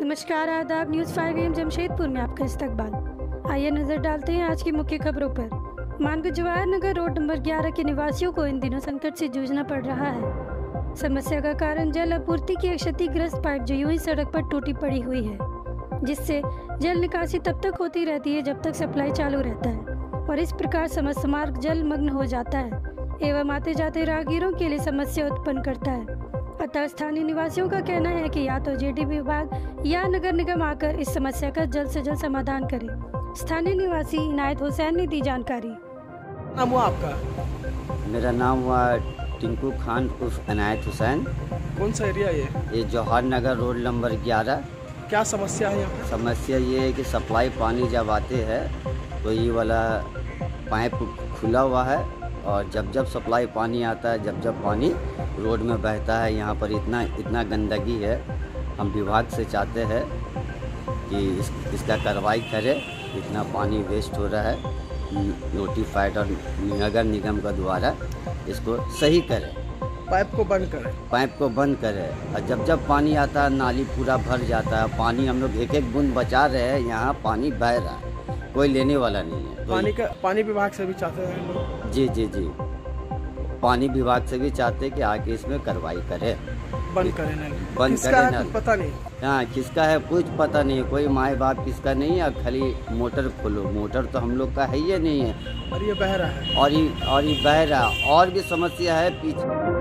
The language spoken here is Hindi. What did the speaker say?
नमस्कार, आदाब, न्यूज़ फाइव एम, जमशेदपुर में आपका इस्तकबाल। आइए नज़र डालते हैं आज की मुख्य खबरों पर। मानगुज जवाहर नगर रोड नंबर 11 के निवासियों को इन दिनों संकट से जूझना पड़ रहा है। समस्या का कारण जल आपूर्ति की एक क्षतिग्रस्त पाइप जो यूँ ही सड़क पर टूटी पड़ी हुई है, जिससे जल निकासी तब तक होती रहती है जब तक सप्लाई चालू रहता है और इस प्रकार समस्त मार्ग जलमग्न हो जाता है, एवं आते जाते राहगीरों के लिए समस्या उत्पन्न करता है। अतः स्थानीय निवासियों का कहना है कि या तो जेडी विभाग या नगर निगम आकर इस समस्या का जल्द से जल्द समाधान करे। स्थानीय निवासी इनायत हुसैन ने दी जानकारी। नाम हुआ आपका? मेरा नाम हुआ टिंकू खान उर्फ़ अनायत हुसैन। कौन सा एरिया ये? ये जौहर नगर रोड नंबर 11 क्या समस्या है यहाँ समस्या ये है कि सप्लाई पानी जब आते हैं तो ये वाला पाइप खुला हुआ है और जब जब सप्लाई पानी आता है जब जब पानी रोड में बहता है यहाँ पर इतना इतना गंदगी है हम विभाग से चाहते हैं कि इस, इसका कार्रवाई करे इतना पानी वेस्ट हो रहा है नोटिफाइड और नगर निगम का द्वारा इसको सही करें। पाइप को बंद करें। पाइप को बंद करें। और जब जब पानी आता है नाली पूरा भर जाता है पानी हम लोग एक एक बूंद बचा रहे हैं यहाँ पानी बह रहा है। कोई लेने वाला नहीं है पानी का पानी विभाग से भी चाहते हैं जी जी जी। पानी विभाग से भी चाहते हैं कि आके इसमें कार्रवाई करे। बंद करें बंद करें है पता नहीं। हाँ किसका है कुछ पता नहीं। कोई माए बाप किसका नहीं है खाली मोटर खोलो। मोटर तो हम लोग का है ही नहीं है? और ये बह रहा है। और ये और ये बह रहा है। और भी समस्या है पीछे